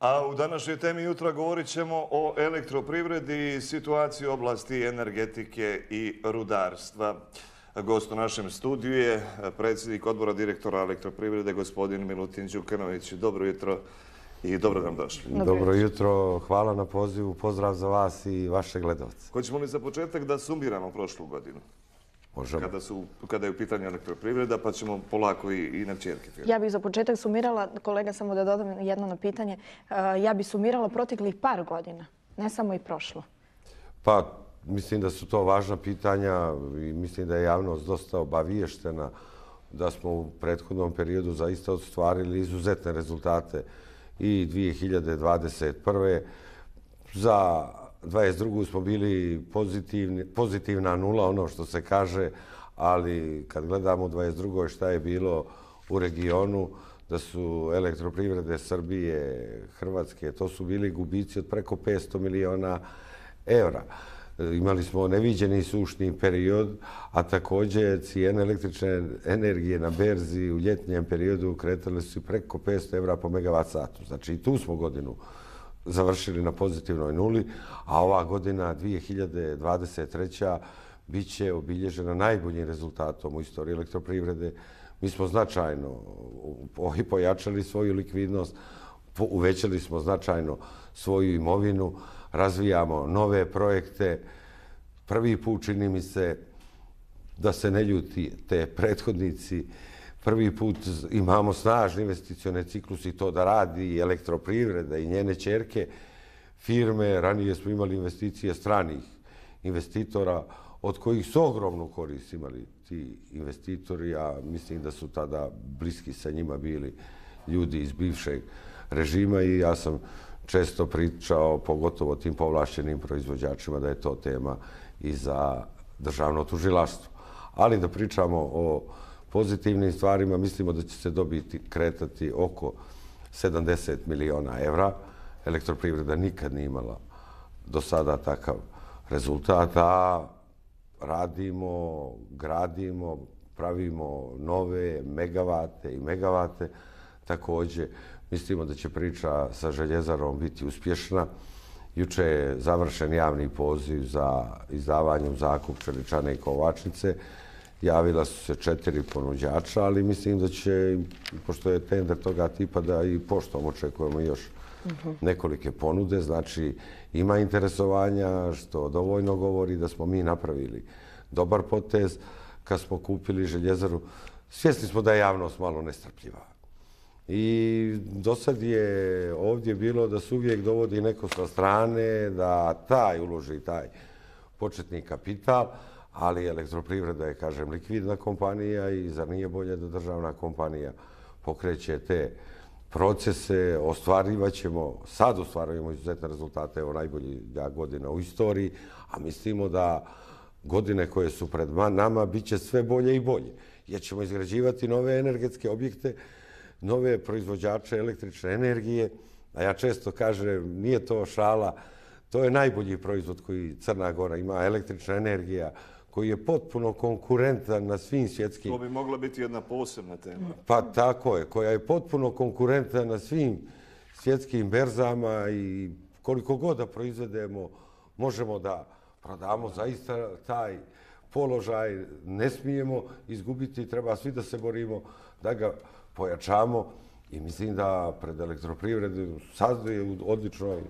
A u današnjoj temi jutra govorit ćemo o elektroprivredi i situaciji u oblasti energetike i rudarstva. Gost u našem studiju je predsjednik odbora direktora elektroprivrede, gospodin Milutin Đukanović. Dobro jutro i dobro nam došli. Dobro jutro, hvala na pozivu, pozdrav za vas i vaše gledovce. Hoćemo li za početak da sumiramo prošlu godinu? Možemo. Kada, su, kada je u pitanju elektroprivreda, pa ćemo polako i, i na čerke. Ja bih za početak sumirala, kolega samo da dodam jedno na pitanje, uh, ja bih sumirala proteklih par godina, ne samo i prošlo. Pa, mislim da su to važna pitanja i mislim da je javnost dosta obaviještena da smo u prethodnom periodu zaista ostvarili izuzetne rezultate i 2021. Za 22. smo bili pozitivni, pozitivna nula, ono što se kaže, ali kad gledamo 22. šta je bilo u regionu, da su elektroprivrede Srbije, Hrvatske, to su bili gubici od preko 500 miliona evra. Imali smo neviđeni sušni period, a također cijene električne energije na berzi u ljetnjem periodu kretale su preko 500 evra po megavat satu. Znači i tu smo godinu završili na pozitivnoj nuli, a ova godina 2023. bit će obilježena najboljim rezultatom u istoriji elektroprivrede. Mi smo značajno pojačali svoju likvidnost, uvećali smo značajno svoju imovinu, razvijamo nove projekte. Prvi put čini mi se da se ne ljuti te prethodnici, prvi put imamo snažni investicione ciklus i to da radi i elektroprivreda i njene čerke firme. Ranije smo imali investicije stranih investitora od kojih su ogromnu korist imali ti investitori, a mislim da su tada bliski sa njima bili ljudi iz bivšeg režima i ja sam često pričao, pogotovo tim povlašćenim proizvođačima, da je to tema i za državno tužilaštvo. Ali da pričamo o pozitivnim stvarima, mislimo da će se dobiti kretati oko 70 miliona evra. Elektroprivreda nikad nije imala do sada takav rezultat, a radimo, gradimo, pravimo nove megavate i megavate. Također, mislimo da će priča sa željezarom biti uspješna. Juče je završen javni poziv za izdavanjem zakup Čeličane i Kovačnice javila su se četiri ponuđača, ali mislim da će, pošto je tender toga tipa da i poštom očekujemo još nekolike ponude, znači ima interesovanja što dovoljno govori da smo mi napravili dobar potez kad smo kupili željezaru. Svjesni smo da je javnost malo nestrpljiva. I do sad je ovdje bilo da se uvijek dovodi neko sa strane, da taj uloži taj početni kapital, ali elektroprivreda je, kažem, likvidna kompanija i zar nije bolje da državna kompanija pokreće te procese, ostvarivaćemo, sad ostvarujemo izuzetne rezultate, evo najbolji godina u istoriji, a mislimo da godine koje su pred nama bit će sve bolje i bolje, jer ćemo izgrađivati nove energetske objekte, nove proizvođače električne energije, a ja često kažem, nije to šala, to je najbolji proizvod koji Crna Gora ima, električna energija, koji je potpuno konkurentan na svim svjetskim... To bi mogla biti jedna posebna tema. Pa tako je, koja je potpuno konkurentan na svim svjetskim berzama i koliko god da proizvedemo, možemo da prodamo zaista taj položaj. Ne smijemo izgubiti, treba svi da se borimo, da ga pojačamo. I mislim da pred elektroprivredom sad je u odličnoj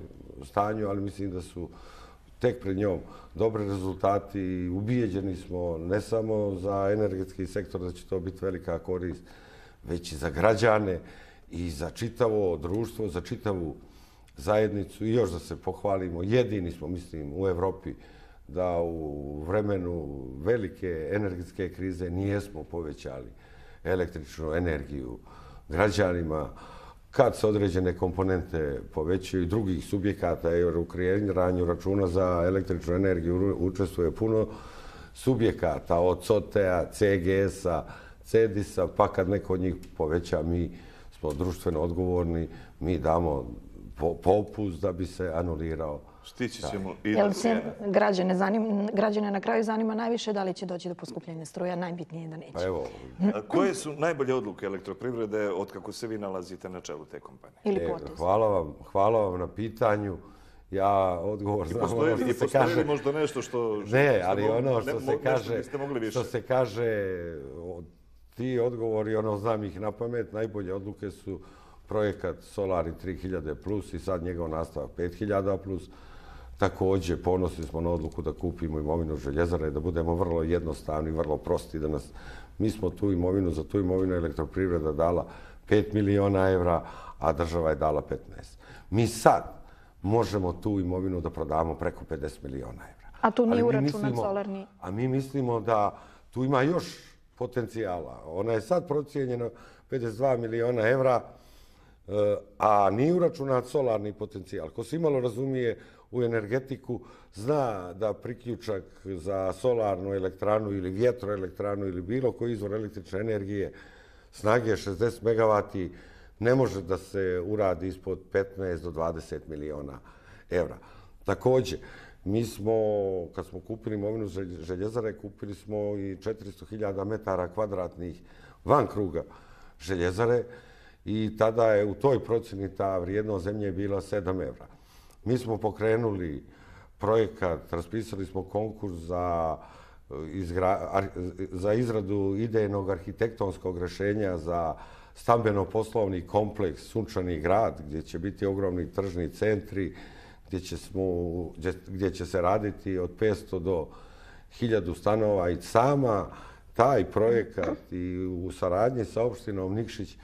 stanju, ali mislim da su tek pred njom dobre rezultati i ubijeđeni smo ne samo za energetski sektor da će to biti velika korist, već i za građane i za čitavo društvo, za čitavu zajednicu i još da se pohvalimo. Jedini smo, mislim, u Evropi da u vremenu velike energetske krize nijesmo povećali električnu energiju građanima kad se određene komponente povećaju drugih subjekata, jer u kreiranju računa za električnu energiju učestvuje puno subjekata, od SOTE-a, CGS-a, CEDIS-a, pa kad neko od njih poveća, mi smo društveno odgovorni, mi damo popust da bi se anulirao Stići ćemo i do cijene. građane, zanim, građane na kraju zanima najviše da li će doći do poskupljenja struja, najbitnije je da neće. Pa evo, Koje su najbolje odluke elektroprivrede od kako se vi nalazite na čelu te kompanije? Ili e, potez. hvala vam, hvala vam na pitanju. Ja odgovor znam Postoji, ono I što se postoji li kaže. možda nešto što... što Ne, ali mogli- ono što se nešto kaže, niste mogli više. što se kaže, ti odgovori, ono znam ih na pamet, najbolje odluke su projekat Solari 3000 plus i sad njegov nastavak 5000 plus. Također ponosni smo na odluku da kupimo imovinu željezare, da budemo vrlo jednostavni, vrlo prosti, da nas, mi smo tu imovinu, za tu imovinu elektroprivreda dala 5 miliona evra, a država je dala 15. Mi sad možemo tu imovinu da prodamo preko 50 miliona evra. A tu nije uračunat solarni. A mi mislimo da tu ima još potencijala. Ona je sad procijenjena 52 miliona evra, e, a nije uračunat solarni potencijal. Ko se imalo razumije u energetiku, zna da priključak za solarnu elektranu ili vjetroelektranu ili bilo koji izvor električne energije snage 60 MW ne može da se uradi ispod 15 do 20 miliona evra. Također, mi smo, kad smo kupili imovinu željezare, kupili smo i 400.000 metara kvadratnih van kruga željezare i tada je u toj procjeni ta vrijednost zemlje bila 7 evra. Mi smo pokrenuli projekat, raspisali smo konkurs za, eh, izgra, ar, za izradu idejnog arhitektonskog rešenja za stambeno-poslovni kompleks Sunčani grad, gdje će biti ogromni tržni centri, gdje će, smo, gdje, gdje će se raditi od 500 do 1000 stanova. I sama taj projekat i u saradnji sa opštinom Nikšić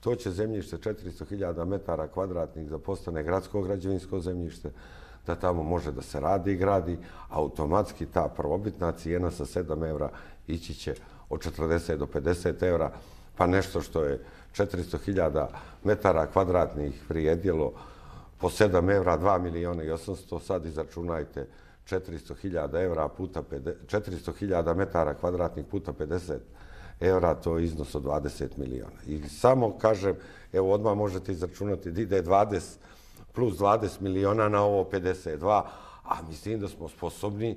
to će zemljište 400.000 metara kvadratnih da postane gradsko građevinsko zemljište, da tamo može da se radi i gradi, automatski ta prvobitna cijena sa 7 evra ići će od 40 do 50 evra, pa nešto što je 400.000 metara kvadratnih prijedjelo po 7 evra, 2 miliona i 800, sad izračunajte 400.000 evra puta 50 400.000 metara kvadratnih puta 50 evra, to je iznos od 20 miliona. I samo kažem, evo odmah možete izračunati da ide 20 plus 20 miliona na ovo 52, a mislim da smo sposobni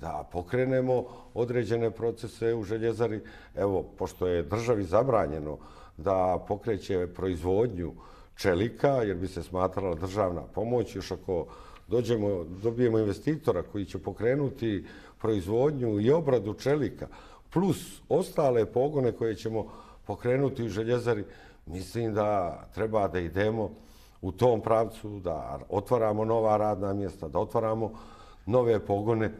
da pokrenemo određene procese u željezari. Evo, pošto je državi zabranjeno da pokreće proizvodnju čelika, jer bi se smatrala državna pomoć, još ako dođemo, dobijemo investitora koji će pokrenuti proizvodnju i obradu čelika, plus ostale pogone koje ćemo pokrenuti u željezari, mislim da treba da idemo u tom pravcu, da otvaramo nova radna mjesta, da otvaramo nove pogone.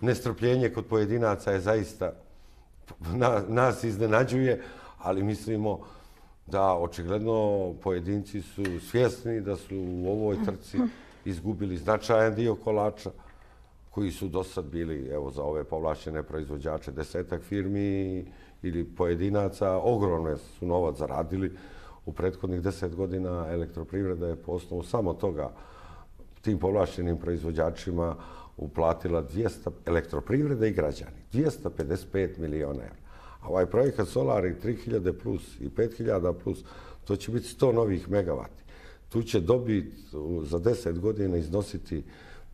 Nestrpljenje kod pojedinaca je zaista na, nas iznenađuje, ali mislimo da očigledno pojedinci su svjesni da su u ovoj trci izgubili značajan dio kolača koji su do sad bili, evo za ove povlašćene proizvođače, desetak firmi ili pojedinaca, ogromne su novac zaradili. U prethodnih deset godina elektroprivreda je po osnovu samo toga tim povlašćenim proizvođačima uplatila 200, elektroprivreda i građani, 255 miliona evra. A ovaj projekat Solari 3000 plus i 5000 plus, to će biti 100 novih megavati. Tu će dobit za 10 godina iznositi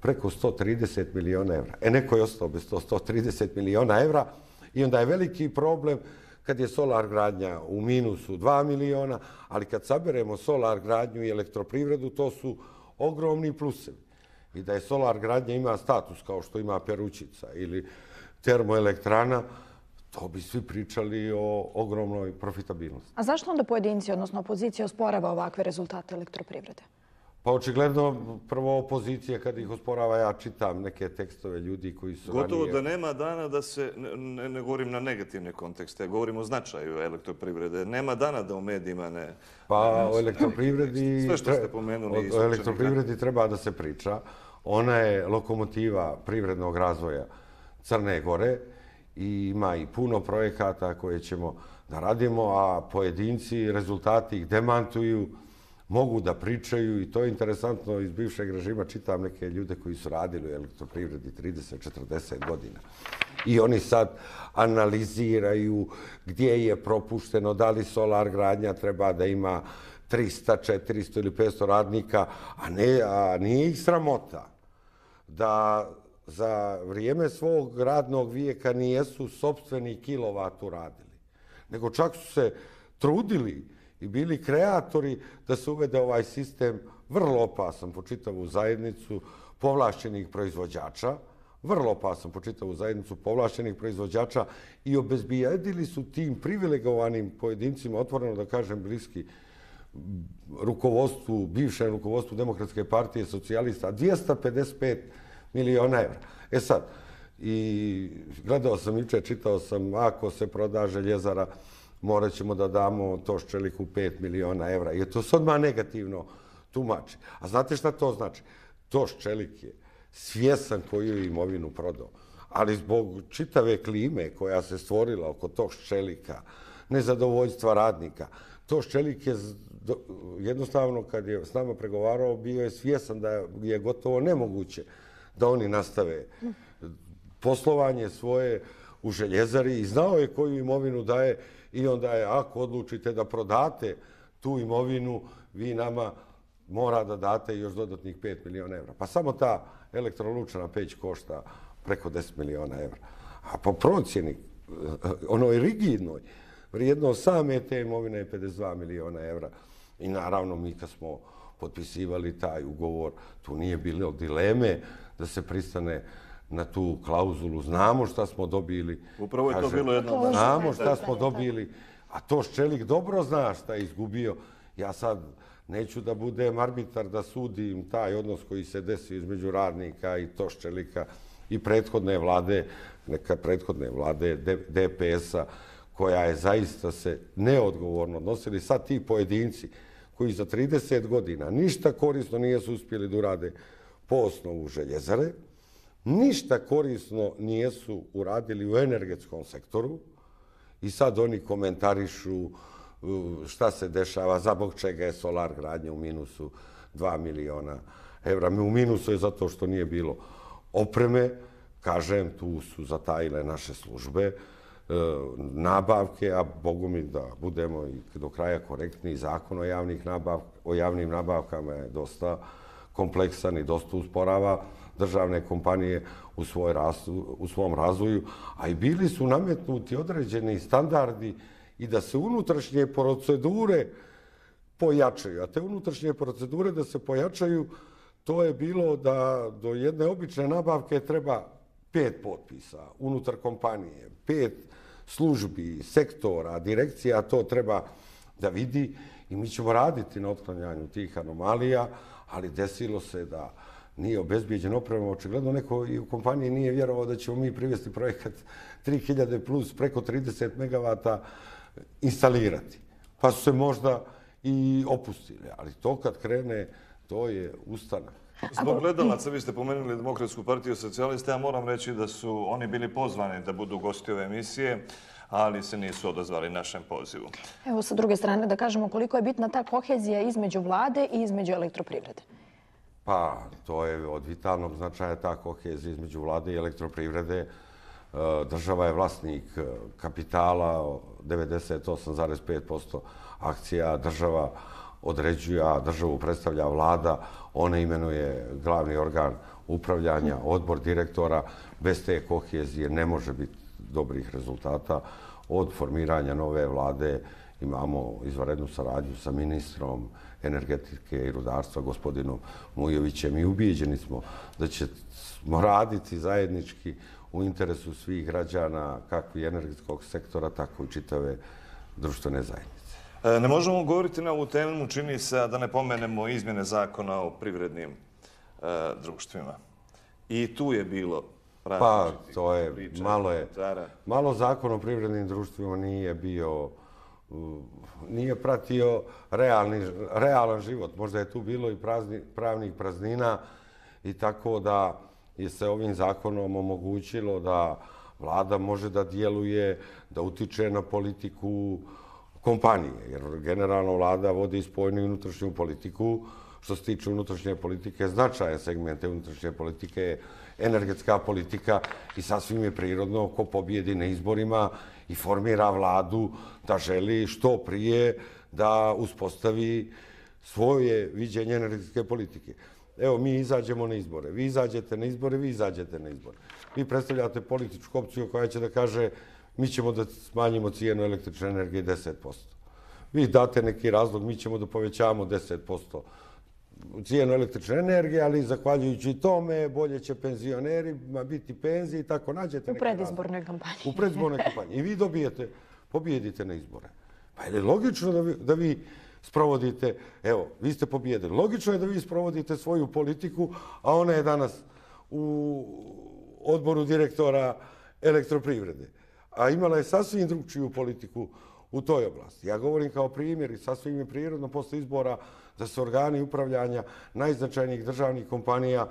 preko 130 miliona evra. E, neko je ostao bez 100, 130 miliona evra i onda je veliki problem kad je solar gradnja u minusu 2 miliona, ali kad saberemo solar gradnju i elektroprivredu, to su ogromni plusevi. I da je solar gradnja ima status kao što ima Perućica ili termoelektrana, to bi svi pričali o ogromnoj profitabilnosti. A zašto onda pojedinci, odnosno opozicija, osporava ovakve rezultate elektroprivrede? Pa očigledno prvo opozicija kad ih osporava, ja čitam neke tekstove ljudi koji su Gotovo ranije... da nema dana da se, ne, ne, govorim na negativne kontekste, govorim o značaju elektroprivrede. Nema dana da u medijima ne... Pa o elektroprivredi... Sve što ste pomenuli O, o elektroprivredi treba da se priča. Ona je lokomotiva privrednog razvoja Crne Gore i ima i puno projekata koje ćemo da radimo, a pojedinci rezultati ih demantuju, mogu da pričaju i to je interesantno iz bivšeg režima. Čitam neke ljude koji su radili u elektroprivredi 30-40 godina. I oni sad analiziraju gdje je propušteno, da li solar gradnja treba da ima 300, 400 ili 500 radnika, a, ne, a nije ih sramota da za vrijeme svog radnog vijeka nijesu sobstveni kilovat uradili, nego čak su se trudili i bili kreatori da se uvede ovaj sistem vrlo opasan po čitavu zajednicu povlašćenih proizvođača, vrlo opasan po čitavu zajednicu povlašćenih proizvođača i obezbijedili su tim privilegovanim pojedincima, otvoreno da kažem bliski, rukovodstvu, bivšem rukovodstvu Demokratske partije socijalista, 255 miliona evra. E sad, i gledao sam juče, čitao sam, ako se proda željezara, morat ćemo da damo to ščeliku 5 miliona evra. I to se odmah negativno tumači. A znate šta to znači? To ščelik je svjesan koju je imovinu prodao. Ali zbog čitave klime koja se stvorila oko tog ščelika, nezadovoljstva radnika, to ščelik je jednostavno kad je s nama pregovarao, bio je svjesan da je gotovo nemoguće da oni nastave poslovanje svoje u željezari i znao je koju imovinu daje i onda je, ako odlučite da prodate tu imovinu, vi nama mora da date još dodatnih 5 miliona evra. Pa samo ta elektrolučna peć košta preko 10 miliona evra. A po procjeni, eh, onoj rigidnoj, vrijednost same te imovine je 52 miliona evra. I naravno, mi kad smo potpisivali taj ugovor, tu nije bilo dileme da se pristane na tu klauzulu. Znamo šta smo dobili. Upravo je to bilo jedno. Znamo šta smo dobili. A to Ščelik dobro zna šta je izgubio. Ja sad neću da budem arbitar da sudim taj odnos koji se desi između radnika i to Ščelika i prethodne vlade, neka prethodne vlade DPS-a, koja je zaista se neodgovorno odnosili. Sad ti pojedinci koji za 30 godina ništa korisno nije su uspjeli da urade po osnovu željezare, ništa korisno nijesu uradili u energetskom sektoru i sad oni komentarišu uh, šta se dešava, za bog čega je solar gradnja u minusu 2 miliona evra. U minusu je zato što nije bilo opreme, kažem, tu su zatajile naše službe, uh, nabavke, a bogu mi da budemo i do kraja korektni, zakon o, javnih nabav, o javnim nabavkama je dosta kompleksan i dosta usporava državne kompanije u, svoj rastu, u svom razvoju, a i bili su nametnuti određeni standardi i da se unutrašnje procedure pojačaju. A te unutrašnje procedure da se pojačaju, to je bilo da do jedne obične nabavke treba pet potpisa unutar kompanije, pet službi, sektora, direkcija, to treba da vidi i mi ćemo raditi na otklanjanju tih anomalija, ali desilo se da nije obezbijeđen oprema. Očigledno neko i u kompaniji nije vjerovao da ćemo mi privesti projekat 3000 plus preko 30 megavata instalirati. Pa su se možda i opustili. Ali to kad krene, to je ustanak. Zbog gledalaca, vi ste pomenuli Demokratsku partiju socijalista, ja moram reći da su oni bili pozvani da budu gosti ove emisije, ali se nisu odazvali našem pozivu. Evo sa druge strane da kažemo koliko je bitna ta kohezija između vlade i između elektroprivrede. Pa, to je od vitalnog značaja ta kohezija između vlade i elektroprivrede. E, država je vlasnik e, kapitala, 98,5% akcija država određuje, a državu predstavlja vlada, ona imenuje glavni organ upravljanja, odbor direktora. Bez te kohezije ne može biti dobrih rezultata. Od formiranja nove vlade imamo izvarednu saradnju sa ministrom energetike i rudarstva, gospodinom Mujovićem, i ubijeđeni smo da ćemo raditi zajednički u interesu svih građana, kako i energetskog sektora, tako i čitave društvene zajednice. E, ne možemo govoriti na ovu temu, čini se da ne pomenemo izmjene zakona o privrednim e, društvima. I tu je bilo Pa, to je, malo je, malo zakon o privrednim društvima nije bio, nije pratio realni, realan život. Možda je tu bilo i prazni, pravnih praznina i tako da je se ovim zakonom omogućilo da vlada može da djeluje, da utiče na politiku kompanije. Jer generalno vlada vodi spojnu i unutrašnju politiku. Što se tiče unutrašnje politike, značajan segment unutrašnje politike je energetska politika i sasvim je prirodno ko pobjedi na izborima i formira vladu da želi što prije da uspostavi svoje viđenje energetske politike. evo mi izađemo na izbore, vi izađete na izbore, vi izađete na izbore. Vi predstavljate političku opciju koja će da kaže mi ćemo da smanjimo cijenu električne energije 10%. Vi date neki razlog, mi ćemo da povećavamo 10% cijenu električne energije, ali zahvaljujući tome bolje će penzionerima biti penzije i tako nađete U predizbornoj kampanji. U predizbornoj kampanji. I vi dobijete, pobjedite na izbore. Pa je logično da vi, da vi sprovodite, evo, vi ste pobjedili. Logično je da vi sprovodite svoju politiku, a ona je danas u odboru direktora elektroprivrede. A imala je sasvim drugčiju politiku u toj oblasti. Ja govorim kao primjer i sasvim je prirodno posle izbora da se organi upravljanja najznačajnijih državnih kompanija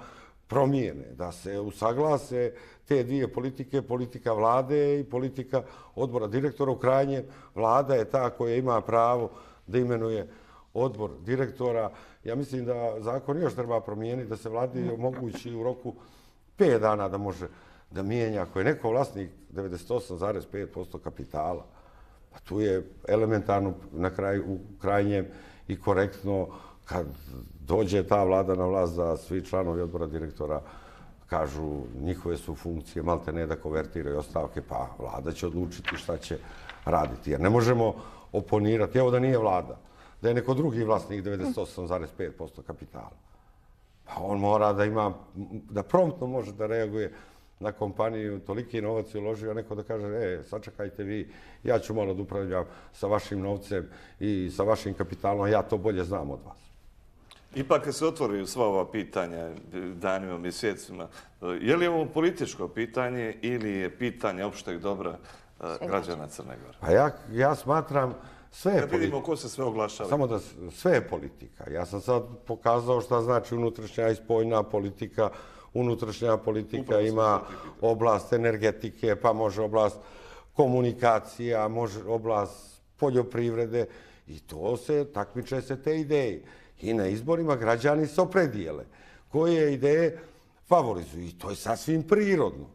promijene, da se usaglase te dvije politike, politika vlade i politika odbora direktora. U krajnje, vlada je ta koja ima pravo da imenuje odbor direktora. Ja mislim da zakon još treba promijeniti, da se vladi omogući u roku 5 dana da može da mijenja. Ako je neko vlasnik 98,5% kapitala, pa tu je elementarno na kraju, u krajnjem i korektno kad dođe ta vlada na vlast da svi članovi odbora direktora kažu njihove su funkcije, malte ne da konvertiraju ostavke, pa vlada će odlučiti šta će raditi. Jer ne možemo oponirati, evo da nije vlada, da je neko drugi vlasnik 98,5% kapitala. Pa on mora da ima, da promptno može da reaguje na kompaniju, toliki novac je uložio, neko da kaže, e, sačekajte vi, ja ću malo da upravljam sa vašim novcem i sa vašim kapitalom, ja to bolje znam od vas. Ipak kad se otvori sva ova pitanja danima, mjesecima, je li ovo političko pitanje ili je pitanje opšteg dobra e, građana Crne Gore? Pa ja, ja smatram sve je politika. vidimo ko se sve oglašava. Samo da sve je politika. Ja sam sad pokazao šta znači unutrašnja i spojna politika unutrašnja politika ima oblast energetike, pa može oblast komunikacija, može oblast poljoprivrede i to se, takmiče se te ideje. I na izborima građani se opredijele koje ideje favorizuju i to je sasvim prirodno.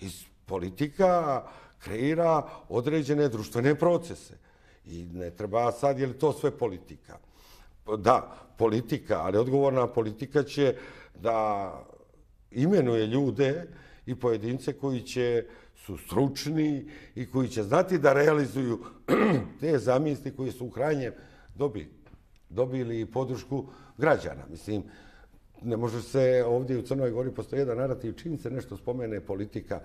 I politika kreira određene društvene procese. I ne treba sad, je li to sve politika? Da, politika, ali odgovorna politika će da imenuje ljude i pojedince koji će su stručni i koji će znati da realizuju te zamisli koji su u hranje dobi, dobili podršku građana. Mislim, ne može se ovdje u Crnoj Gori postoji jedan narativ, čim se nešto spomene politika,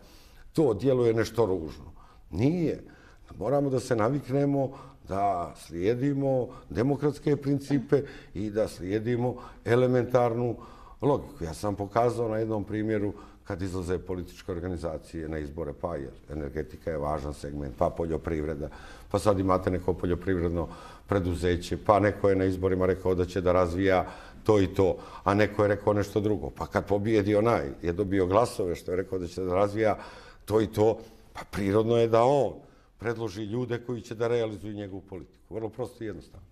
to djeluje nešto ružno. Nije. Moramo da se naviknemo da slijedimo demokratske principe i da slijedimo elementarnu logiku. Ja sam pokazao na jednom primjeru kad izlaze političke organizacije na izbore, pa jer energetika je važan segment, pa poljoprivreda, pa sad imate neko poljoprivredno preduzeće, pa neko je na izborima rekao da će da razvija to i to, a neko je rekao nešto drugo. Pa kad pobijedi onaj, je dobio glasove što je rekao da će da razvija to i to, pa prirodno je da on predloži ljude koji će da realizuju njegovu politiku. Vrlo prosto i jednostavno.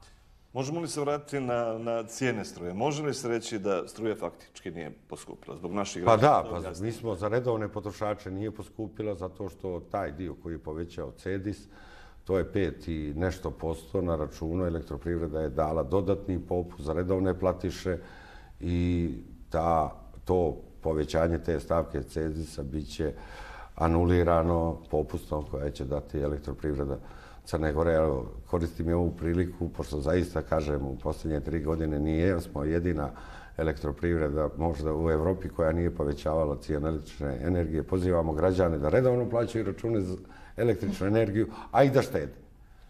Možemo li se vratiti na, na cijene struje? Može li se reći da struje faktički nije poskupila zbog naših Pa da, pa mi smo za redovne potrošače nije poskupila zato što taj dio koji je povećao CEDIS, to je pet i nešto posto na računu. Elektroprivreda je dala dodatni popust za redovne platiše i ta, to povećanje te stavke CEDIS-a bit će anulirano popustom koje će dati elektroprivreda. Crne Gore, evo, koristim i ovu priliku, pošto zaista, kažem, u posljednje tri godine nije, jer smo jedina elektroprivreda možda u Evropi koja nije povećavala cijenu električne energije. Pozivamo građane da redovno plaćaju račune za električnu energiju, a i da štede.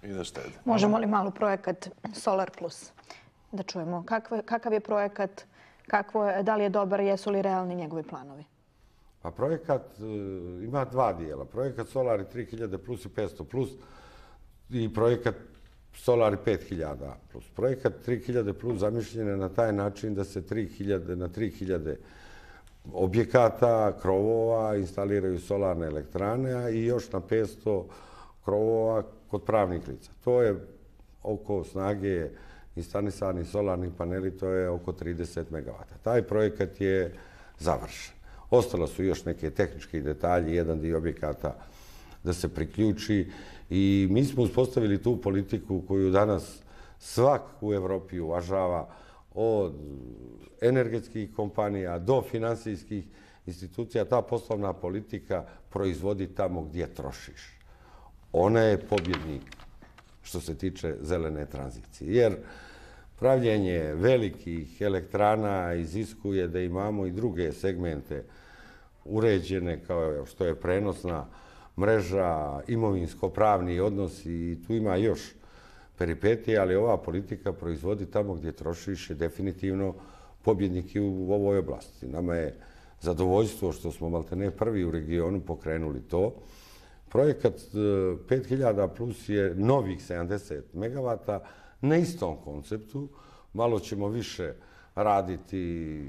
I da štede. Možemo li malo projekat Solar Plus da čujemo? Kakav je projekat? Kakvo je, da li je dobar, jesu li realni njegovi planovi? Pa projekat e, ima dva dijela. Projekat Solar 3000 plus i 500 plus i projekat Solari 5000 plus. Projekat 3000 plus zamišljen je na taj način da se 3000, na 3000 objekata, krovova instaliraju solarne elektrane i još na 500 krovova kod pravnih lica. To je oko snage instanisani solarni paneli, to je oko 30 MW. Taj projekat je završen. Ostalo su još neke tehničke detalje, jedan dio objekata da se priključi I mi smo uspostavili tu politiku koju danas svak u Evropi uvažava od energetskih kompanija do finansijskih institucija, ta poslovna politika proizvodi tamo gdje trošiš. Ona je pobjednik što se tiče zelene tranzicije. Jer pravljenje velikih elektrana iziskuje da imamo i druge segmente uređene kao što je prenosna mreža, imovinsko-pravni odnosi i tu ima još peripetije, ali ova politika proizvodi tamo gdje trošiš je definitivno pobjednik i u ovoj oblasti. Nama je zadovoljstvo što smo malte ne prvi u regionu pokrenuli to. Projekat e, 5000 plus je novih 70 MW na istom konceptu. Malo ćemo više raditi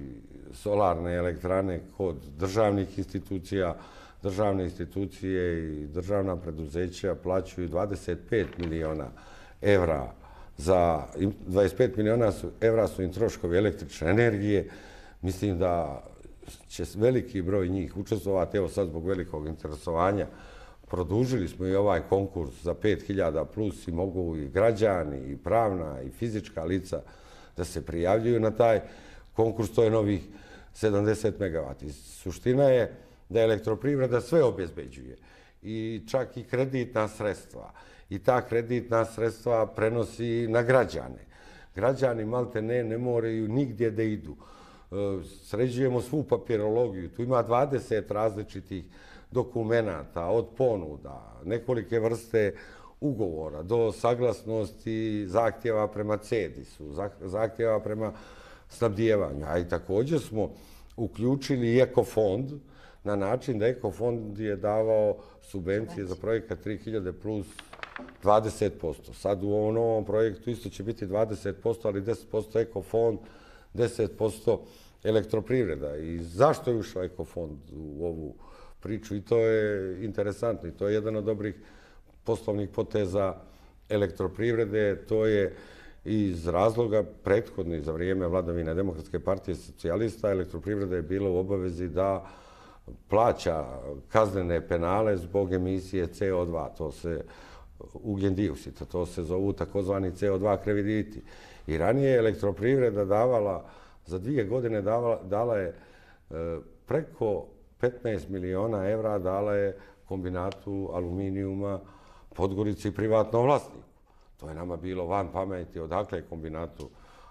solarne elektrane kod državnih institucija. Državne institucije i državna preduzeća plaćuju 25 miliona evra za 25 miliona evra su im troškovi električne energije. Mislim da će veliki broj njih učestvovati. Evo sad zbog velikog interesovanja produžili smo i ovaj konkurs za 5000 plus i mogu i građani, i pravna, i fizička lica da se prijavljuju na taj konkurs. To je novih 70 MW. Suština je da elektroprivreda sve obezbeđuje i čak i kreditna sredstva. I ta kreditna sredstva prenosi na građane. Građani malte ne, ne moraju nigdje da idu. E, sređujemo svu papirologiju. Tu ima 20 različitih dokumenta od ponuda, nekolike vrste ugovora, do saglasnosti zahtjeva prema CEDIS-u, zahtjeva prema snabdijevanju. A i također smo uključili ekofond na način da ekofond je davao subvencije za projekat 3000 plus 20%. Sad u ovom novom projektu isto će biti 20%, ali 10% ekofond, 10% elektroprivreda. I zašto je ušao ekofond u ovu priču? I to je interesantno. I to je jedan od dobrih poslovnih poteza elektroprivrede. To je iz razloga prethodni za vrijeme vladavine Demokratske partije socijalista. Elektroprivreda je bila u obavezi da plaća kaznene penale zbog emisije CO2. To se ugljen dioksid, to se zovu takozvani CO2 krediti. I ranije je elektroprivreda davala za dvije godine dala, dala je e, preko 15 miliona evra dala je kombinatu aluminijuma Podgorici privatnom vlasniku. To je nama bilo van pameti odakle je kombinatu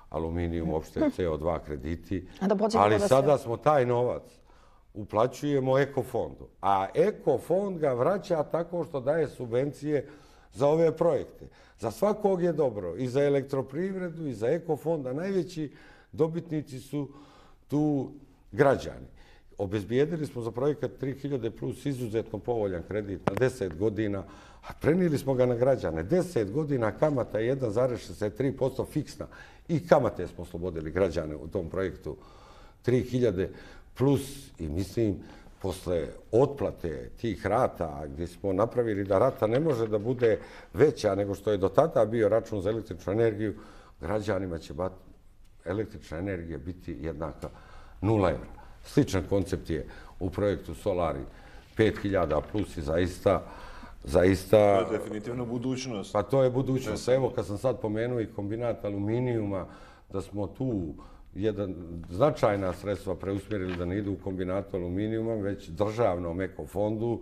aluminijum, uopšte CO2 krediti. Ali sada smo taj novac uplaćujemo ekofondu. A ekofond ga vraća tako što daje subvencije za ove projekte. Za svakog je dobro, i za elektroprivredu, i za ekofonda. Najveći dobitnici su tu građani. Obezbijedili smo za projekat 3000 plus izuzetno povoljan kredit na 10 godina, a prenili smo ga na građane. 10 godina kamata je 1,63% fiksna i kamate smo oslobodili građane u tom projektu 3000 plus i mislim posle otplate tih rata gdje smo napravili da rata ne može da bude veća nego što je do tada bio račun za električnu energiju, građanima će električna energija biti jednaka nula evra. Sličan koncept je u projektu Solari 5000 plus i zaista zaista... To je definitivno budućnost. Pa to je budućnost. Evo kad sam sad pomenuo i kombinat aluminijuma, da smo tu jedan značajna sredstva preusmjerili da ne idu u kombinatu aluminijuma, već državnom ekofondu,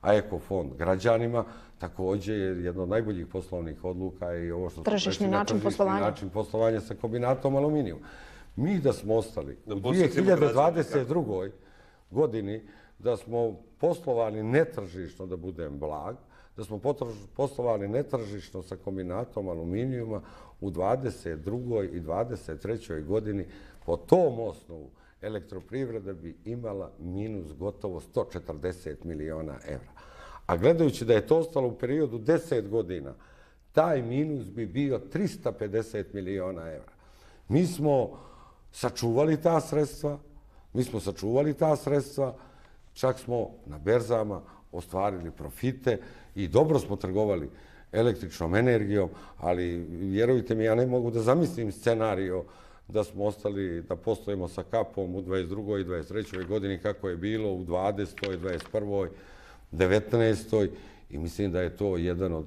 a ekofond građanima, također je jedno od najboljih poslovnih odluka i ovo što tržišni način poslovanja. način poslovanja sa kombinatom aluminijuma. Mi da smo ostali u 2022. godini, da smo poslovali netržišno, da budem blag, da smo poslovali netržišno sa kombinatom aluminijuma u 22. i 23. godini po tom osnovu elektroprivreda bi imala minus gotovo 140 miliona evra. A gledajući da je to ostalo u periodu 10 godina, taj minus bi bio 350 miliona evra. Mi smo sačuvali ta sredstva, mi smo sačuvali ta sredstva, čak smo na berzama ostvarili profite i dobro smo trgovali električnom energijom, ali vjerujte mi, ja ne mogu da zamislim scenario da smo ostali, da postojimo sa kapom u 22. i 23. godini kako je bilo u 20. i 21. 19. i mislim da je to jedan od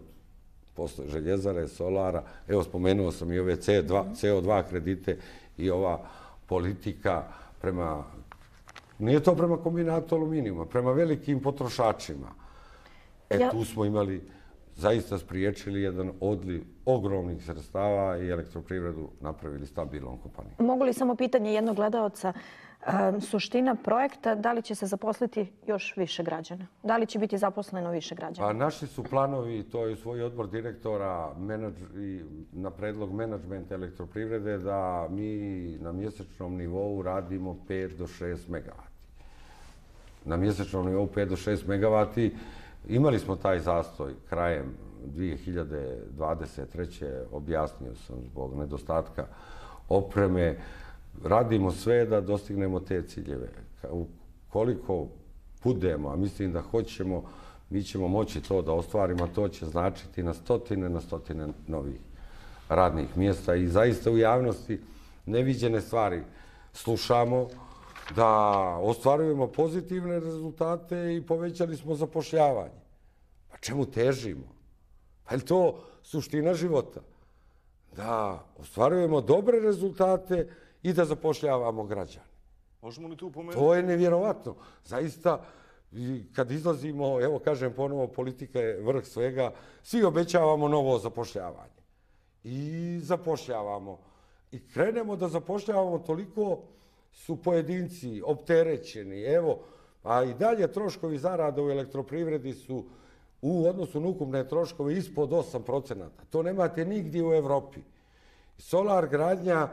posle željezare, solara. Evo, spomenuo sam i ove CO2, CO2 kredite i ova politika prema, nije to prema kombinatu aluminijuma, prema velikim potrošačima. E, Ja- tu smo imali, zaista spriječili jedan odliv ogromnih sredstava i elektroprivredu napravili stabilnom kompanijom. Mogu li samo pitanje jednog gledalca, e, suština projekta, da li će se zaposliti još više građana? Da li će biti zaposleno više građana? Pa naši su planovi, to je svoj odbor direktora menadž, na predlog menadžmenta elektroprivrede, da mi na mjesečnom nivou radimo 5 do 6 megavati. Na mjesečnom nivou 5 do 6 megavati imali smo taj zastoj krajem 2023. objasnio sam zbog nedostatka opreme. Radimo sve da dostignemo te ciljeve. Koliko budemo, a mislim da hoćemo, mi ćemo moći to da ostvarimo, a to će značiti na stotine, na stotine novih radnih mjesta i zaista u javnosti neviđene stvari slušamo, da ostvarujemo pozitivne rezultate i povećali smo zapošljavanje. Pa čemu težimo? Pa je li to suština života? Da ostvarujemo dobre rezultate i da zapošljavamo građane. Možemo li tu pomenuti? To je nevjerovatno. Zaista, kad izlazimo, evo kažem ponovo, politika je vrh svega, svi obećavamo novo zapošljavanje. I zapošljavamo. I krenemo da zapošljavamo toliko su pojedinci opterećeni. Evo, a i dalje troškovi zarada u elektroprivredi su u odnosu na ukupne troškove ispod 8%. To nemate nigdje u Evropi. Solar gradnja,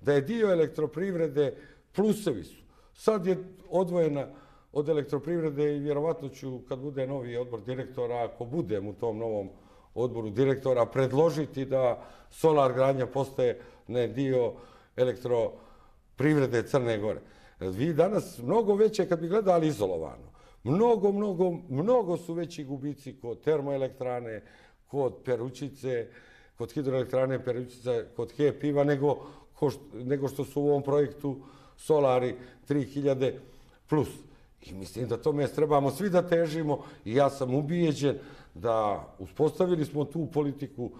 da je dio elektroprivrede, plusevi su. Sad je odvojena od elektroprivrede i vjerovatno ću, kad bude novi odbor direktora, ako budem u tom novom odboru direktora, predložiti da solar gradnja postaje ne dio elektroprivrede privrede Crne Gore. Vi danas mnogo veće, kad bi gledali izolovano, mnogo, mnogo, mnogo su veći gubici kod termoelektrane, kod Peručice, kod hidroelektrane Peručica, kod HEP piva, nego, nego što su u ovom projektu Solari 3000 plus. I mislim da tome trebamo svi da težimo i ja sam ubijeđen da uspostavili smo tu politiku,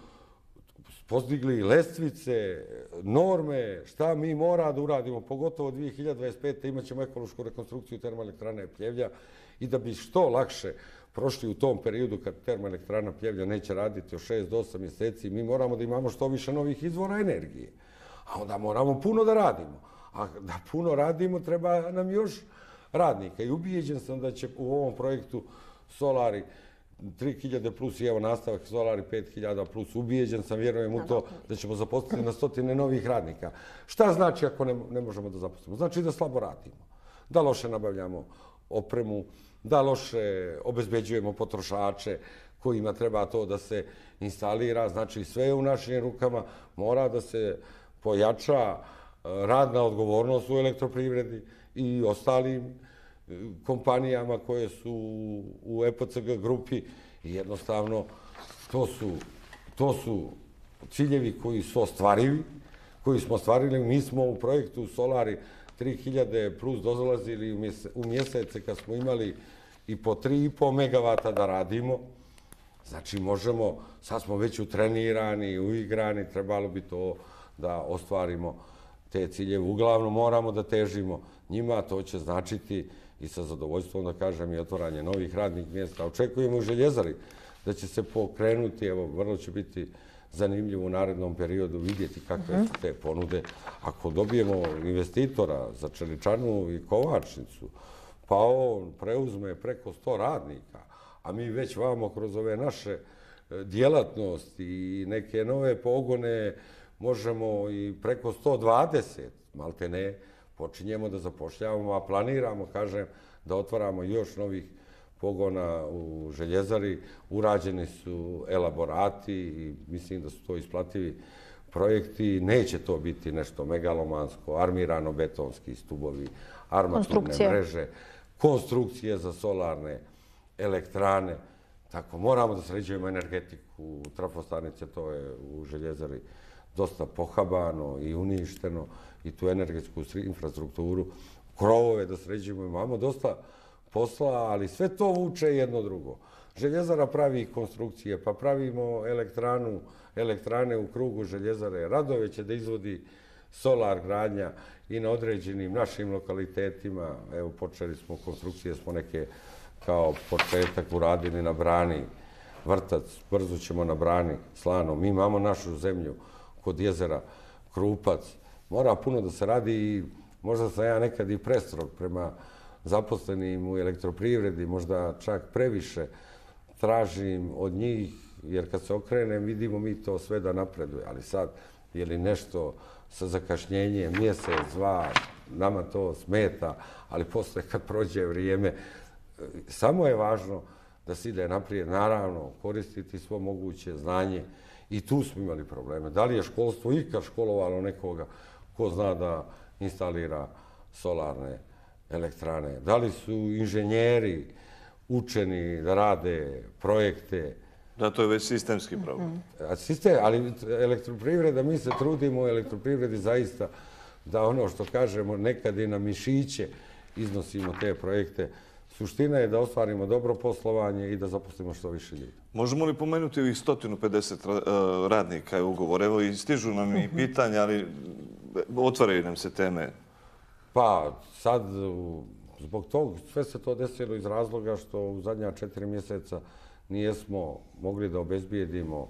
pozdigli lestvice, norme, šta mi mora da uradimo, pogotovo 2025. imat ćemo ekološku rekonstrukciju termoelektrane Pljevlja i da bi što lakše prošli u tom periodu kad termoelektrana Pljevlja neće raditi od 6 do 8 mjeseci, mi moramo da imamo što više novih izvora energije. A onda moramo puno da radimo. A da puno radimo, treba nam još radnika. I ubijeđen sam da će u ovom projektu Solari 3000 plus i evo nastavak Solari 5000 plus. Ubijeđen sam, vjerujem u to da ćemo zaposliti na stotine novih radnika. Šta znači ako ne, ne možemo da zaposlimo? Znači da slabo radimo, da loše nabavljamo opremu, da loše obezbeđujemo potrošače kojima treba to da se instalira. Znači sve je u našim rukama, mora da se pojača e, radna odgovornost u elektroprivredi i ostalim kompanijama koje su u EPCG grupi i jednostavno to su, to su ciljevi koji su ostvarivi, koji smo ostvarili. Mi smo u projektu Solari 3000 plus dozalazili u u mjesece kad smo imali i po 3,5 megavata da radimo. Znači možemo, sad smo već utrenirani, uigrani, trebalo bi to da ostvarimo te ciljeve. Uglavnom moramo da težimo njima, to će značiti i sa zadovoljstvom da kažem i otvaranje novih radnih mjesta. Očekujemo u željezari da će se pokrenuti, evo, vrlo će biti zanimljivo u narednom periodu vidjeti kakve su te ponude. Ako dobijemo investitora za Čeličanu i Kovačnicu, pa on preuzme preko 100 radnika, a mi već vamo kroz ove naše djelatnost djelatnosti i neke nove pogone možemo i preko 120, malte ne, počinjemo da zapošljavamo, a planiramo, kažem, da otvaramo još novih pogona u željezari. Urađeni su elaborati i mislim da su to isplativi projekti. Neće to biti nešto megalomansko, armirano-betonski stubovi, armaturne mreže, konstrukcije za solarne elektrane. Tako, moramo da sređujemo energetiku, trafostanice, to je u željezari dosta pohabano i uništeno i tu energetsku infrastrukturu, krovove da sređujemo, imamo dosta posla, ali sve to vuče jedno drugo. Željezara pravi konstrukcije, pa pravimo elektranu, elektrane u krugu željezare. Radove će da izvodi solar gradnja i na određenim našim lokalitetima. Evo, počeli smo konstrukcije, smo neke kao početak uradili na brani vrtac, brzo ćemo na brani slano. Mi imamo našu zemlju kod jezera Krupac. Mora puno da se radi i možda sam ja nekad i prestrog prema zaposlenim u elektroprivredi, možda čak previše tražim od njih, jer kad se okrenem vidimo mi to sve da napreduje, ali sad je li nešto sa zakašnjenjem mjesec, dva, nama to smeta, ali posle kad prođe vrijeme, samo je važno da se ide naprijed, naravno, koristiti svo moguće znanje. I tu smo imali probleme. Da li je školstvo ikad školovalo nekoga? Ko zna da instalira solarne elektrane? Da li su inženjeri učeni da rade projekte? Da, to je već sistemski problem. Mhm. Sistem, ali elektroprivreda, mi se trudimo u elektroprivredi zaista da ono što kažemo nekad i na mišiće iznosimo te projekte. Suština je da ostvarimo dobro poslovanje i da zaposlimo što više ljudi. Možemo li pomenuti ovih 150 e, radnika je ugovor? Evo i stižu nam i pitanja, ali otvaraju nam se teme. Pa sad, zbog tog, sve se to desilo iz razloga što u zadnja četiri mjeseca nijesmo mogli da obezbijedimo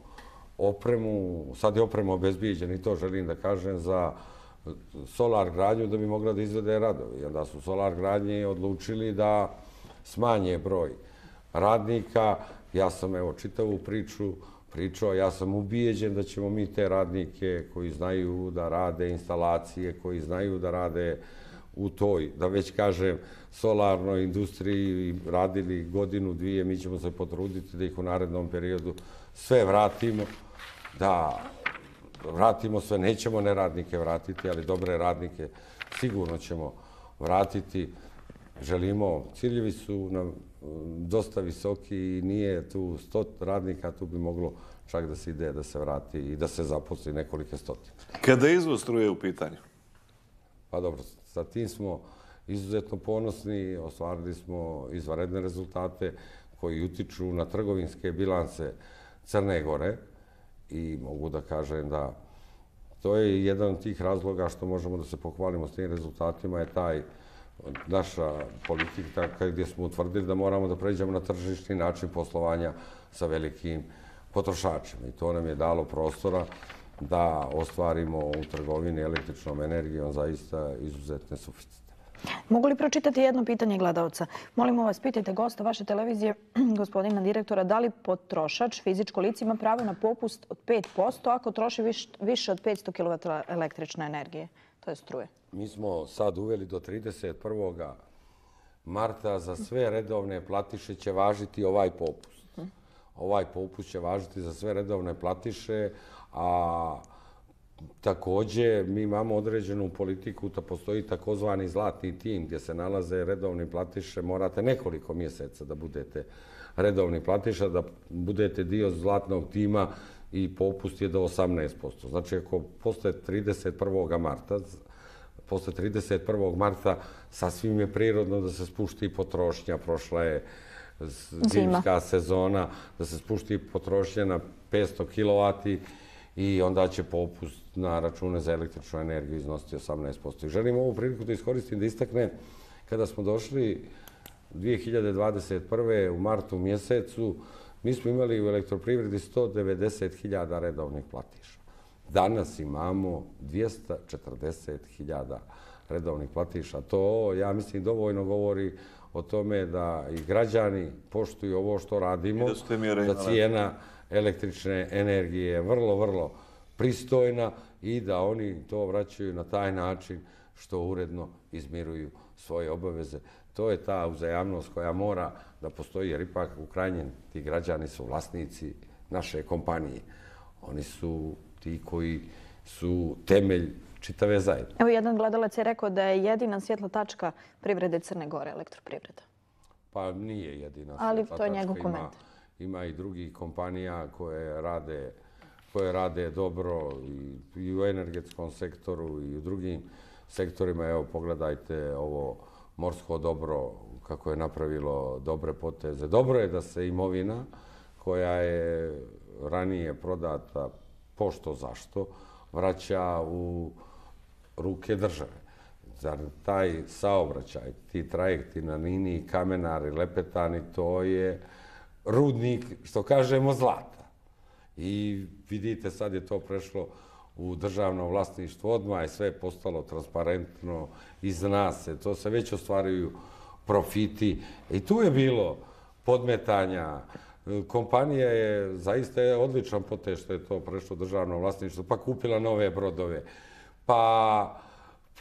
opremu. Sad je oprema obezbijeđena i to želim da kažem za solar gradnju da bi mogla da izvede radovi. Onda da su solar gradnje odlučili da smanje broj radnika. Ja sam evo čitavu priču pričao, ja sam ubijeđen da ćemo mi te radnike koji znaju da rade instalacije, koji znaju da rade u toj, da već kažem, solarnoj industriji radili godinu, dvije, mi ćemo se potruditi da ih u narednom periodu sve vratimo, da vratimo sve, nećemo neradnike vratiti, ali dobre radnike sigurno ćemo vratiti. Želimo, ciljevi su nam dosta visoki i nije tu stot radnika, tu bi moglo čak da se ide da se vrati i da se zaposli nekolike stotine. Kada izvoz struje u pitanju? Pa dobro, sa tim smo izuzetno ponosni, ostvarili smo izvaredne rezultate koji utiču na trgovinske bilanse Crne Gore i mogu da kažem da to je jedan od tih razloga što možemo da se pohvalimo s tim rezultatima je taj naša politika gdje smo utvrdili da moramo da pređemo na tržišni način poslovanja sa velikim potrošačima. I to nam je dalo prostora da ostvarimo u trgovini električnom energijom zaista izuzetne suficite. Mogu li pročitati jedno pitanje gledalca? Molimo vas, pitajte gosta vaše televizije, gospodina direktora, da li potrošač fizičko lice ima pravo na popust od 5% ako troši više od 500 kW električne energije, to je struje? Mi smo sad uveli do 31. marta za sve redovne platiše će važiti ovaj popust. Ovaj popust će važiti za sve redovne platiše, a također mi imamo određenu politiku da postoji takozvani zlatni tim gdje se nalaze redovni platiše. Morate nekoliko mjeseca da budete redovni platiša, da budete dio zlatnog tima i popust je do 18%. Znači, ako posle 31. marta, posle 31. marta sasvim je prirodno da se spušti potrošnja. Prošla je zimska sezona, da se spušti potrošnja na 500 kW i onda će popust na račune za električnu energiju iznositi 18%. I želim ovu priliku da iskoristim da istakne kada smo došli 2021. u martu mjesecu, mi smo imali u elektroprivredi 190.000 redovnih platiša. Danas imamo 240.000 redovnih platiša. To, ja mislim, dovoljno govori o tome da i građani poštuju ovo što radimo, da cijena električne energije je vrlo, vrlo pristojna i da oni to vraćaju na taj način što uredno izmiruju svoje obaveze. To je ta uzajamnost koja mora da postoji, jer ipak u krajnjem ti građani su vlasnici naše kompanije. Oni su ti koji su temelj čitave zajedne. Evo, jedan gledalac je rekao da je jedina svjetla tačka privrede Crne Gore, elektroprivreda. Pa nije jedina svjetla tačka. Ali to je njegov komentar. Ima i drugih kompanija koje rade koje rade dobro i u energetskom sektoru i u drugim sektorima. Evo, pogledajte ovo morsko dobro, kako je napravilo dobre poteze. Dobro je da se imovina koja je ranije prodata pošto zašto vraća u ruke države. Zar taj saobraćaj, ti trajekti na liniji Kamenari, Lepetani, to je rudnik, što kažemo, zlata. I vidite, sad je to prešlo u državno vlasništvo odmah i sve je postalo transparentno iz nas se. To se već ostvaruju profiti. I tu je bilo podmetanja. Kompanija je zaista je odličan potez što je to prešlo državno vlasništvo, pa kupila nove brodove. Pa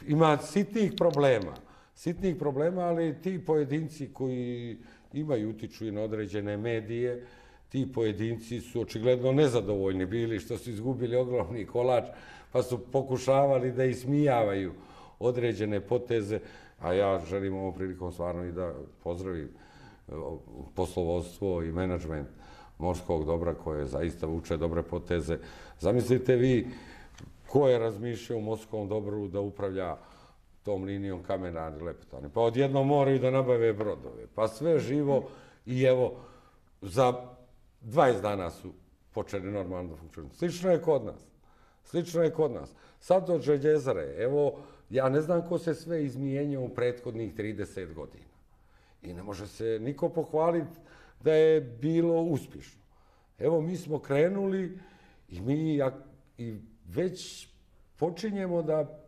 ima sitnih problema. Sitnih problema, ali ti pojedinci koji imaju utiču i na određene medije, ti pojedinci su očigledno nezadovoljni bili što su izgubili ogromni kolač, pa su pokušavali da ismijavaju određene poteze, a ja želim ovom prilikom stvarno i da pozdravim e, poslovodstvo i menadžment morskog dobra koje zaista uče dobre poteze. Zamislite vi ko je razmišljao u morskom dobru da upravlja tom linijom kamenarni lepetani. Pa odjedno moraju da nabave brodove. Pa sve živo i evo, za 20 dana su počeli normalno da funkcionuju. Slično je kod nas. Slično je kod nas. Sad od željezare, evo, ja ne znam ko se sve izmijenio u prethodnih 30 godina. I ne može se niko pohvaliti da je bilo uspješno. Evo, mi smo krenuli i mi i već počinjemo da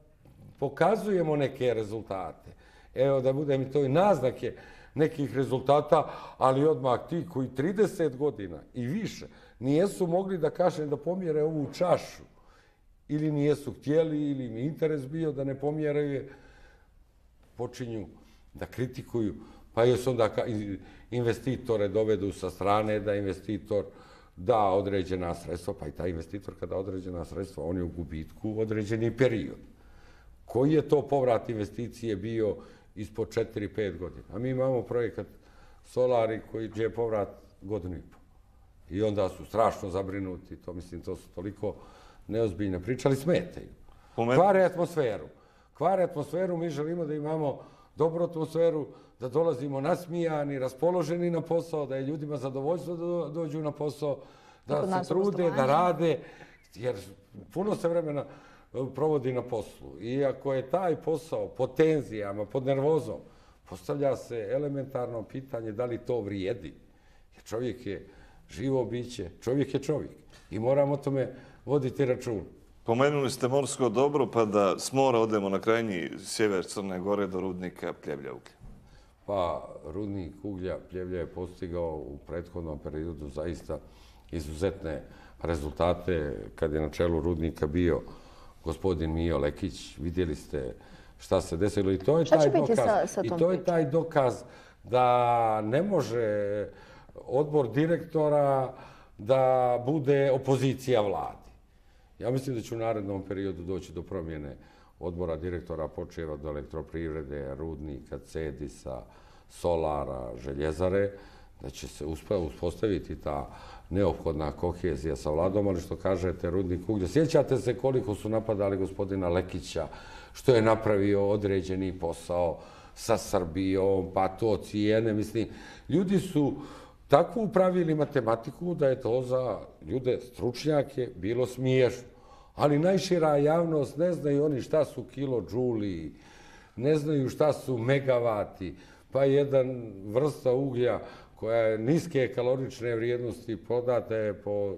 pokazujemo neke rezultate. Evo, da bude i to i naznake nekih rezultata, ali odmah ti koji 30 godina i više nijesu mogli da kaže da pomjere ovu čašu ili nijesu htjeli ili mi interes bio da ne pomjeraju počinju da kritikuju, pa jesu onda investitore dovedu sa strane da investitor da određena sredstva, pa i taj investitor kada određena sredstva, on je u gubitku određeni period. Koji je to povrat investicije bio ispod 4-5 godina. A mi imamo projekat Solari koji je povrat godinu i po. I onda su strašno zabrinuti, to mislim, to su toliko neozbiljne priče, ali smetaju. Kvare atmosferu. Kvare atmosferu, mi želimo da imamo dobru atmosferu, da dolazimo nasmijani, raspoloženi na posao, da je ljudima zadovoljstvo da dođu na posao, da se trude, da rade, jer puno se vremena provodi na poslu. I ako je taj posao pod tenzijama, pod nervozom, postavlja se elementarno pitanje da li to vrijedi. Jer čovjek je živo biće, čovjek je čovjek. I moramo tome voditi račun. Pomenuli ste morsko dobro, pa da s mora odemo na krajnji sjever Crne Gore do rudnika Pljevlja uglja. Pa, rudnik uglja Pljevlja je postigao u prethodnom periodu zaista izuzetne rezultate kad je na čelu rudnika bio gospodin Mijo Lekić, vidjeli ste šta se desilo i to je taj dokaz. I to je taj dokaz da ne može odbor direktora da bude opozicija vladi. Ja mislim da će u narednom periodu doći do promjene odbora direktora počeva do elektroprivrede, rudnika, cedisa, solara, željezare, da će se uspostaviti ta neophodna kohezija sa vladom, ali što kažete, Rudnik Uglja, sjećate se koliko su napadali gospodina Lekića, što je napravio određeni posao sa Srbijom, pa to cijene, mislim, ljudi su tako upravili matematiku da je to za ljude stručnjake bilo smiješno. Ali najšira javnost ne znaju oni šta su kilo džuli, ne znaju šta su megavati, pa jedan vrsta uglja koja je niske kalorične vrijednosti prodate po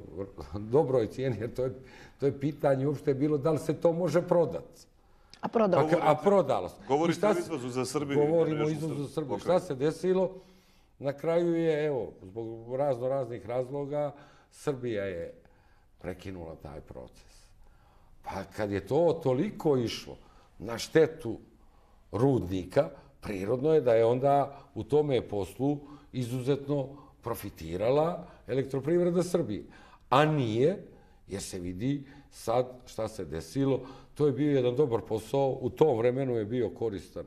dobroj cijeni, jer to je, to je pitanje uopšte bilo da li se to može prodati. A prodalo se. A prodalo se. Govorite o izvozu za Srbiju. Govorimo o izvozu za Srbiju. Šta se desilo? Na kraju je, evo, zbog razno raznih razloga, Srbija je prekinula taj proces. Pa kad je to toliko išlo na štetu rudnika, prirodno je da je onda u tome poslu izuzetno profitirala elektroprivreda Srbije. A nije, jer se vidi sad šta se desilo, to je bio jedan dobar posao, u tom vremenu je bio koristan.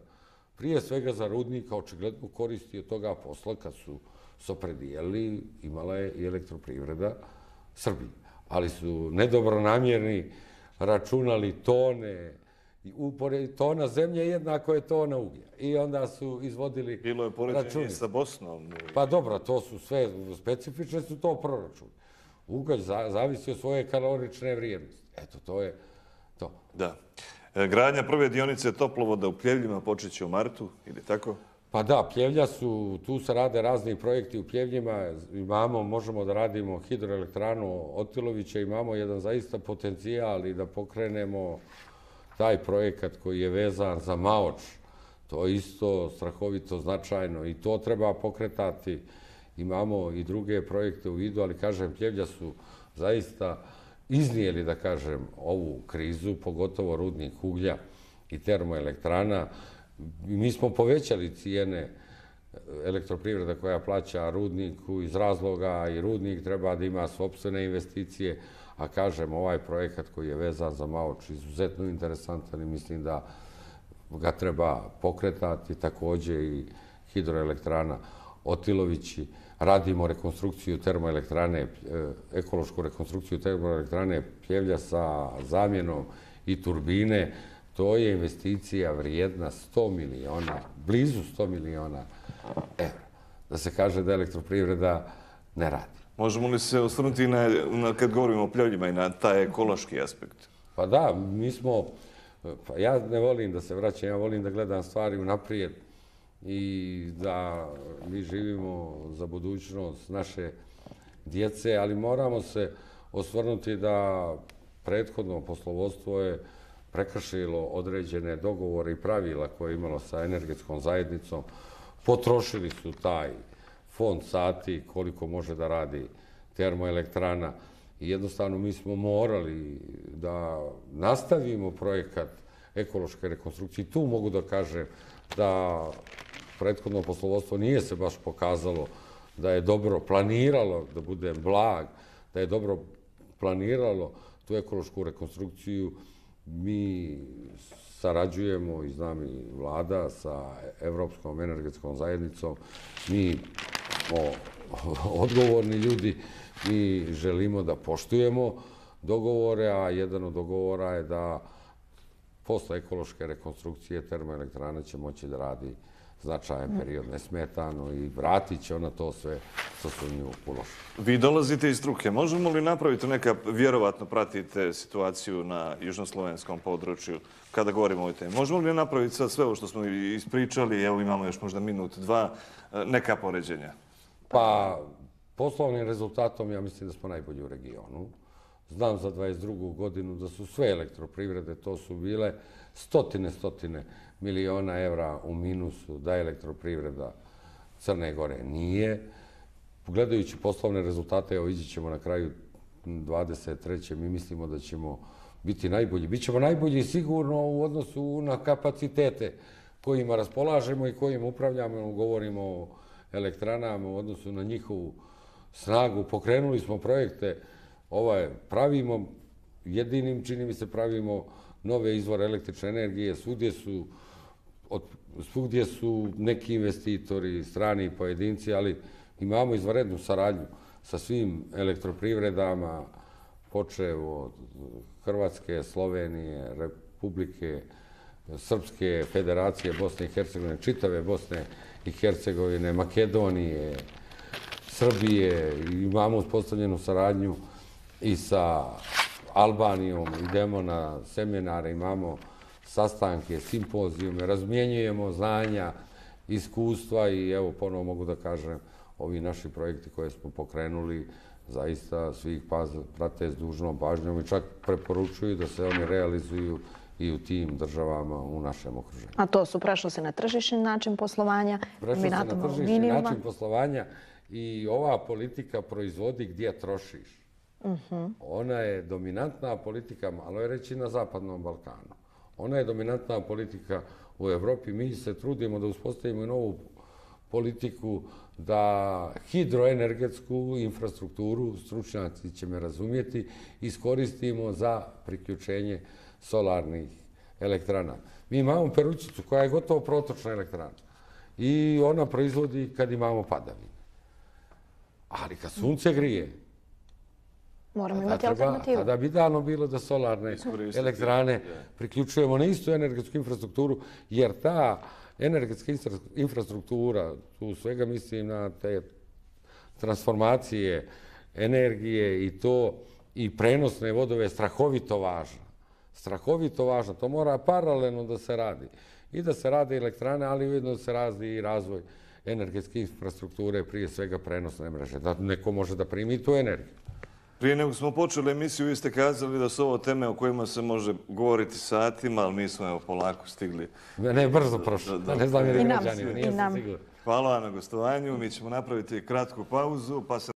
Prije svega za rudnika očigledno koristio toga posla kad su se opredijeli, imala je i elektroprivreda Srbije. Ali su nedobro namjerni računali tone, upored tona zemlje jednako je tona uglja. I onda su izvodili Bilo je poređenje sa Bosnom. Pa dobro, to su sve specifične, su to proračun. Ugalj zavisi od svoje kalorične vrijednosti. Eto, to je to. Da. E, gradnja prve dionice toplovoda u Pljevljima počeće u martu, ili tako? Pa da, Pljevlja su, tu se rade razni projekti u Pljevljima, imamo, možemo da radimo hidroelektranu Otilovića, imamo jedan zaista potencijal i da pokrenemo taj projekat koji je vezan za Maoč, to je isto strahovito značajno i to treba pokretati. Imamo i druge projekte u vidu, ali kažem, Pljevlja su zaista iznijeli, da kažem, ovu krizu, pogotovo rudnik uglja i termoelektrana. Mi smo povećali cijene elektroprivreda koja plaća rudniku iz razloga i rudnik treba da ima sobstvene investicije, a kažem, ovaj projekat koji je vezan za Maoč izuzetno interesantan i mislim da ga treba pokretati, također i hidroelektrana Otilovići. Radimo rekonstrukciju termoelektrane, e, ekološku rekonstrukciju termoelektrane Pljevlja sa zamjenom i turbine. To je investicija vrijedna 100 miliona, blizu 100 miliona evra. Da se kaže da elektroprivreda ne radi. Možemo li se osvrnuti na, na, kad govorimo o pljevljima i na taj ekološki aspekt? Pa da, mi smo, pa ja ne volim da se vraćam, ja volim da gledam stvari u naprijed i da mi živimo za budućnost naše djece, ali moramo se osvrnuti da prethodno poslovodstvo je prekršilo određene dogovore i pravila koje je imalo sa energetskom zajednicom. Potrošili su taj fond sati koliko može da radi termoelektrana i jednostavno mi smo morali da nastavimo projekat ekološke rekonstrukcije. Tu mogu da kažem da prethodno poslovodstvo nije se baš pokazalo da je dobro planiralo, da bude blag, da je dobro planiralo tu ekološku rekonstrukciju. Mi sarađujemo i znam i vlada sa Evropskom energetskom zajednicom. Mi smo odgovorni ljudi i želimo da poštujemo dogovore, a jedan od dogovora je da posle ekološke rekonstrukcije termoelektrana će moći da radi značajan period nesmetano i vratit će ona to sve što su nju. Vi dolazite iz struke. Možemo li napraviti neka, vjerovatno pratite situaciju na južnoslovenskom području kada govorimo o ovoj temi. Možemo li napraviti sad sve ovo što smo ispričali, evo imamo još možda minut, dva, neka poređenja? Pa, poslovnim rezultatom ja mislim da smo najbolji u regionu. Znam za 22. godinu da su sve elektroprivrede, to su bile stotine, stotine miliona evra u minusu da elektroprivreda Crne Gore nije. Gledajući poslovne rezultate, evo ići ćemo na kraju 23. mi mislimo da ćemo biti najbolji. Bićemo najbolji sigurno u odnosu na kapacitete kojima raspolažemo i kojim upravljamo. Govorimo o elektranama u odnosu na njihovu snagu. Pokrenuli smo projekte, ovaj, pravimo, jedinim čini mi se pravimo nove izvore električne energije, svugdje su, od, svugdje su neki investitori, strani pojedinci, ali imamo izvarednu saradnju sa svim elektroprivredama, počeo od Hrvatske, Slovenije, Republike, Srpske federacije Bosne i Hercegovine, čitave Bosne i Hercegovine, Makedonije, Srbije. Imamo uspostavljenu saradnju i sa Albanijom, idemo na seminare, imamo sastanke, simpozijume, razmjenjujemo znanja, iskustva i evo ponovo mogu da kažem ovi naši projekti koje smo pokrenuli zaista svih pa- prate s dužnom pažnjom i čak preporučuju da se oni realizuju i u tim državama u našem okruženju. A to su prešlo se na tržišni način poslovanja? Prešlo se na tržišni način poslovanja i ova politika proizvodi gdje trošiš. Mhm. Ona je dominantna politika, malo je reći na Zapadnom Balkanu. Ona je dominantna politika u Evropi. Mi se trudimo da uspostavimo novu politiku da hidroenergetsku infrastrukturu, stručnjaci će me razumijeti, iskoristimo za priključenje solarnih elektrana. Mi imamo perućicu koja je gotovo protočna elektrana i ona proizvodi kad imamo padavine. Ali kad sunce grije, Moramo imati alternativu. Tada bi dano bilo da solarne elektrane priključujemo na istu energetsku infrastrukturu, jer ta energetska infrastruktura, tu svega mislim na te transformacije energije i to i prenosne vodove je strahovito važna. Strahovito važno. To mora paralelno da se radi. I da se rade elektrane, ali ujedno da se radi i razvoj energetske infrastrukture, prije svega prenosne mreže. Da neko može da primi tu energiju. Prije nego smo počeli emisiju, vi ste kazali da su ovo teme o kojima se može govoriti satima, ali mi smo evo polako stigli. Ne, ne brzo prošlo. Da, ne znam je li I nam, građanima, nije. Hvala vam na gostovanju. Mi ćemo napraviti kratku pauzu, pa se